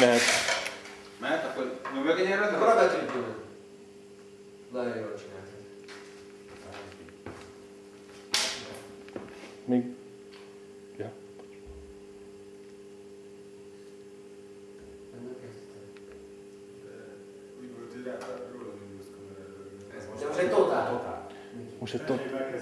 Mehet. Mehet, akkor nyomjak egy erőt? Akkor a betűt nyomod. Nagyon jól csináltad. Még... Ja. Ez most egy totál. Most egy totál.